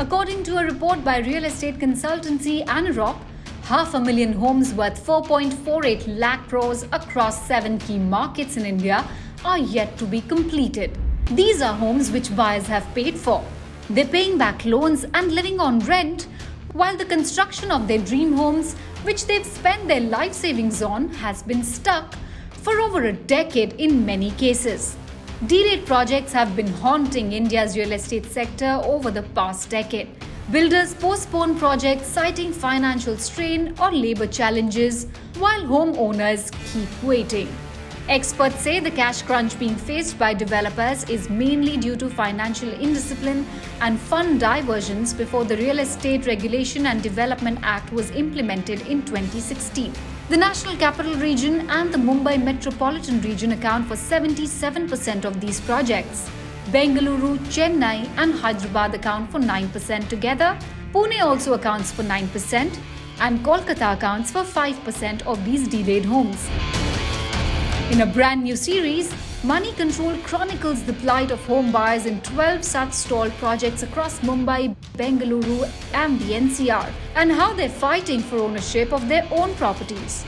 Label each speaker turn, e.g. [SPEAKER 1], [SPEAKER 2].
[SPEAKER 1] According to a report by real estate consultancy Anarock, half a million homes worth 4.48 lakh crores across seven key markets in India are yet to be completed. These are homes which buyers have paid for. They're paying back loans and living on rent, while the construction of their dream homes, which they've spent their life savings on, has been stuck for over a decade in many cases. Delayed projects have been haunting India's real estate sector over the past decade. Builders postpone projects citing financial strain or labor challenges, while homeowners keep waiting. Experts say the cash crunch being faced by developers is mainly due to financial indiscipline and fund diversions before the Real Estate Regulation and Development Act was implemented in 2016. The National Capital Region and the Mumbai Metropolitan Region account for 77% of these projects. Bengaluru, Chennai, and Hyderabad account for 9% together. Pune also accounts for 9%, and Kolkata accounts for 5% of these delayed homes. In a brand new series, Moneycontrol chronicles the plight of home buyers in 12 such stalled projects across Mumbai, Bengaluru, and the NCR, and how they're fighting for ownership of their own properties.